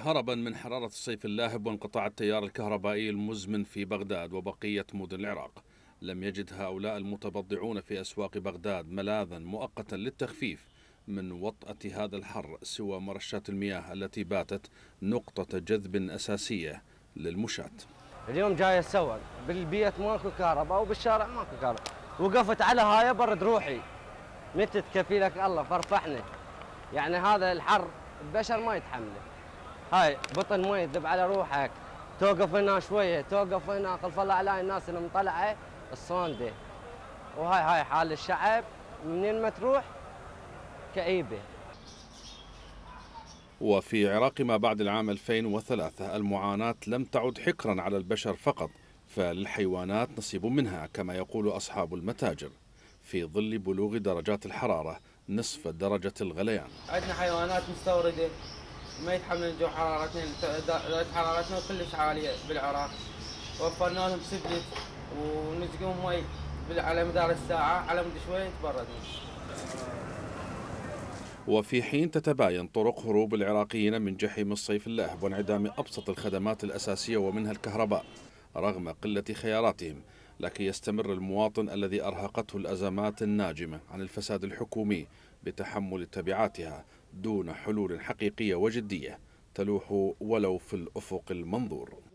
هربا من حرارة الصيف اللاهب وانقطاع التيار الكهربائي المزمن في بغداد وبقية مدن العراق. لم يجد هؤلاء المتبضعون في أسواق بغداد ملاذا مؤقتا للتخفيف من وطأة هذا الحر سوى مرشات المياه التي باتت نقطة جذب أساسية للمشاة. اليوم جاي أتسوق بالبيت ماكو كهرباء وبالشارع ماكو كهرباء. وقفت على هاي برد روحي. متى تكفي لك الله فرفحنا يعني هذا الحر البشر ما يتحمله. هاي بطن مي يذب على روحك. توقف هنا شوية توقف هنا. خلف الله على الناس اللي مطلعة. الصانده وهاي هاي حال الشعب. منين ما تروح؟ كئيبة. وفي عراق ما بعد العام 2003 المعاناة لم تعد حكرا على البشر فقط فللحيوانات نصيب منها كما يقول أصحاب المتاجر. في ظل بلوغ درجات الحرارة نصف درجة الغليان. عندنا حيوانات مستوردة. ما يتحمل جو حرارتنا درجة حرارتنا كلش عالية بالعراق. وفرنا لهم split ونسقيهم مي على مدار الساعة على مدى شوية يتبردون. وفي حين تتباين طرق هروب العراقيين من جحيم الصيف اللاهب وانعدام أبسط الخدمات الأساسية ومنها الكهرباء رغم قلة خياراتهم لكن يستمر المواطن الذي أرهقته الأزمات الناجمة عن الفساد الحكومي بتحمل تبعاتها دون حلول حقيقية وجدية تلوح ولو في الأفق المنظور.